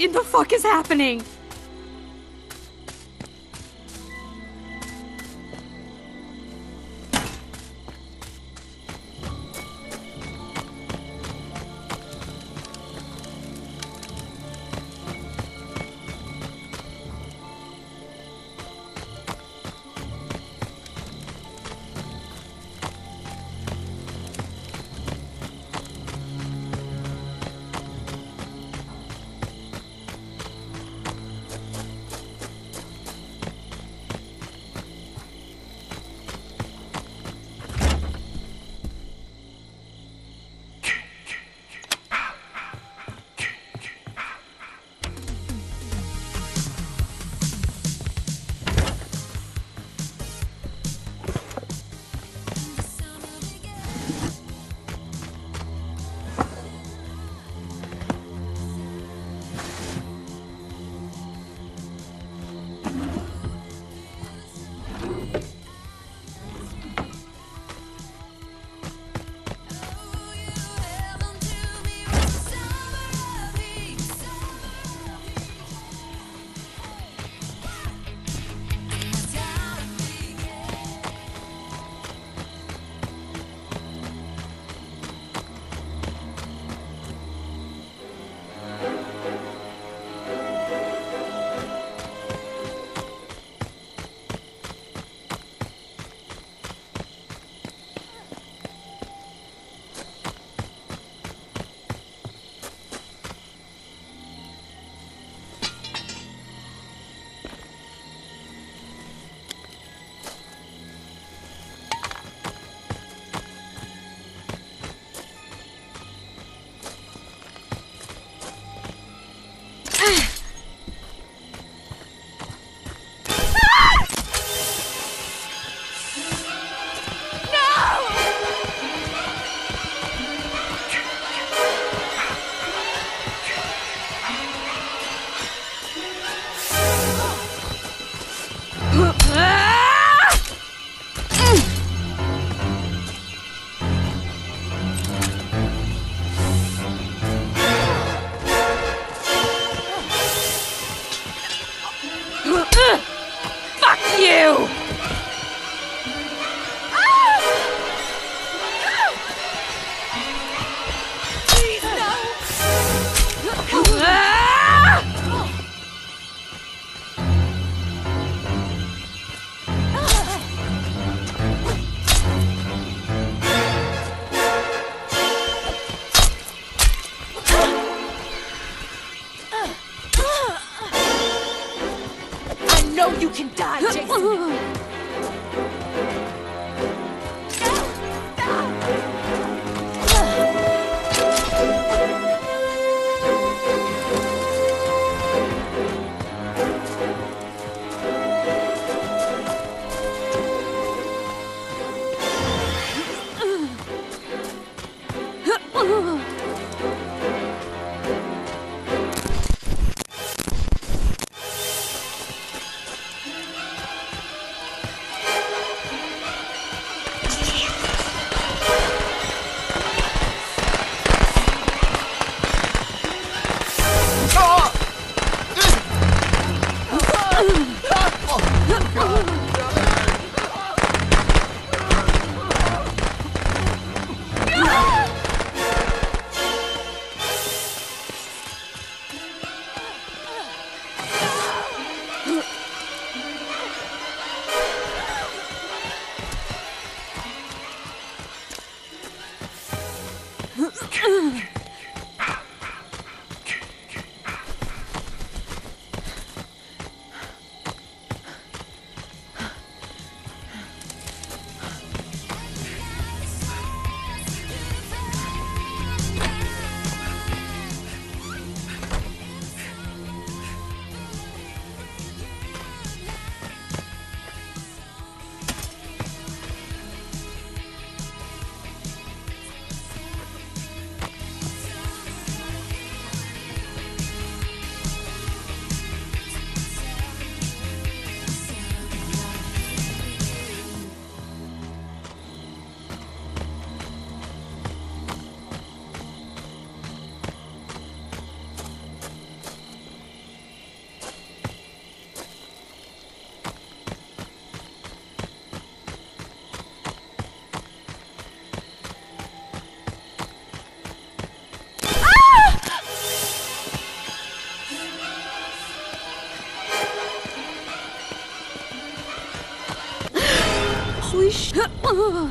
in the fuck is happening? Die, Jason. No!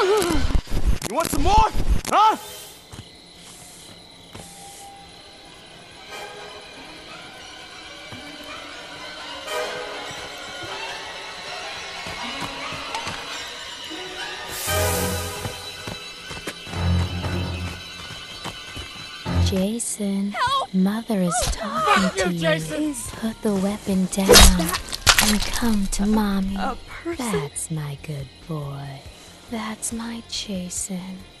You want some more? Huh? Jason, Mother is talking Fuck you, to you. Jason! Put the weapon down and come to mommy. A? That's my good boy. That's my Jason.